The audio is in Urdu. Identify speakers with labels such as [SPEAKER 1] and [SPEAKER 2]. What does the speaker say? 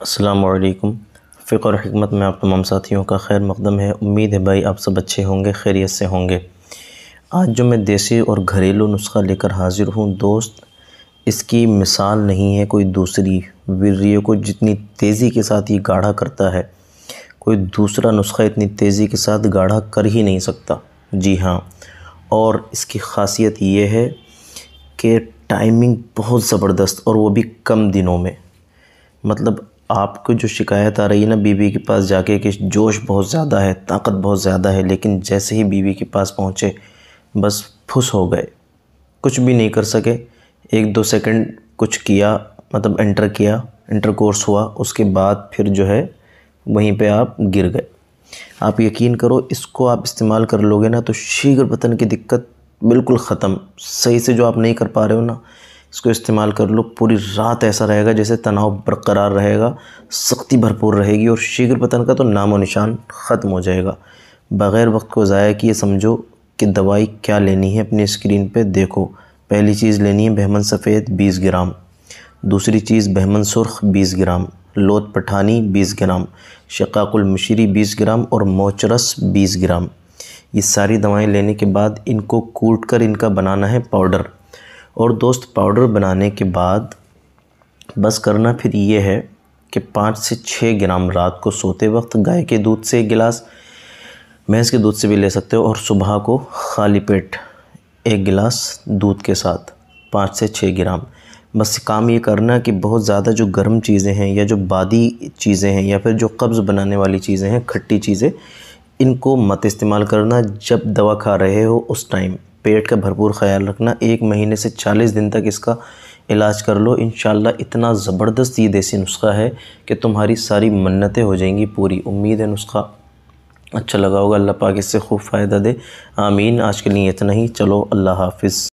[SPEAKER 1] السلام علیکم۔ فقہ اور حکمت میں آپ تمام ساتھیوں کا خیر مقدم ہے۔ امید ہے بھائی آپ سب اچھے ہوں گے، خیریت سے ہوں گے۔ آج جو میں دیسی اور گھریلو نسخہ لے کر حاضر ہوں، دوست، اس کی مثال نہیں ہے کوئی دوسری۔ وریوں کو جتنی تیزی کے ساتھ یہ گاڑھا کرتا ہے، کوئی دوسرا نسخہ اتنی تیزی کے ساتھ گاڑھا کر ہی نہیں سکتا۔ جی ہاں اور اس کی خاصیت یہ ہے کہ ٹائمنگ بہت زبردست اور وہ بھی کم دنوں میں۔ مطلب آپ کو جو شکایت آ رہی ہے نا بی بی کے پاس جا کے کہ جوش بہت زیادہ ہے، طاقت بہت زیادہ ہے، لیکن جیسے ہی بی بی کے پاس پہنچے، بس پھس ہو گئے۔ کچھ بھی نہیں کر سکے۔ ایک دو سیکنڈ کچھ کیا مطلب انٹر کیا، انٹر کورس ہوا، اس کے بعد پھر جو ہے وہیں پہ آپ گر گئے۔ آپ یقین کرو، اس کو آپ استعمال کر لو گے نا تو شیگر پتن کی دقت بالکل ختم۔ صحیح سے جو آپ نہیں کر پا رہے ہو نا اس کو استعمال کر لو، پوری رات ایسا رہے گا جیسے تناؤ برقرار رہے گا، سختی بھرپور رہے گی اور شیگر پتن کا تو نام و نشان ختم ہو جائے گا۔ بغیر وقت کو ضائع کیے سمجھو کہ دوائی کیا لینی ہے اپنی اسکرین پہ دیکھو۔ پہلی چیز لینی ہے بہمن سفید بیس گرام، دوسری چیز بہمن سرخ بیس گرام، لوت پٹھانی بیس گرام، شقاق المشری بیس گرام اور موچرس بیس گرام۔ یہ ساری دوائیں لینے کے بعد ان کو کوٹ کر ان کا بنانا ہے پاؤڈر۔ اور دوست پاؤڈر بنانے کے بعد بس کرنا پھر یہ ہے کہ پانچ سے چھ گرام رات کو سوتے وقت گائے کے دودھ سے ایک گلاس بھینس کے دودھ سے بھی لے سکتے ہو اور صبح کو خالی پیٹ ایک گلاس دودھ کے ساتھ پانچ سے چھ گرام۔ بس کام یہ کرنا کہ بہت زیادہ جو گرم چیزیں ہیں یا جو بادی چیزیں ہیں یا پھر جو قبض بنانے والی چیزیں ہیں، کھٹی چیزیں، ان کو مت استعمال کرنا۔ جب دوا کھا رہے ہو اس ٹائم۔ پیٹ کا بھرپور خیال رکھنا، ایک مہینے سے چالیس دن تک اس کا علاج کر لو۔ انشاءاللہ اتنا زبردست یہ دیسی نسخہ ہے کہ تمہاری ساری منتیں ہو جائیں گی پوری۔ امید ہے نسخہ اچھا لگا ہوگا۔ اللہ پاک اس سے خوب فائدہ دے۔ آمین۔ آج کے لیے اتنا ہی۔ چلو، اللہ حافظ۔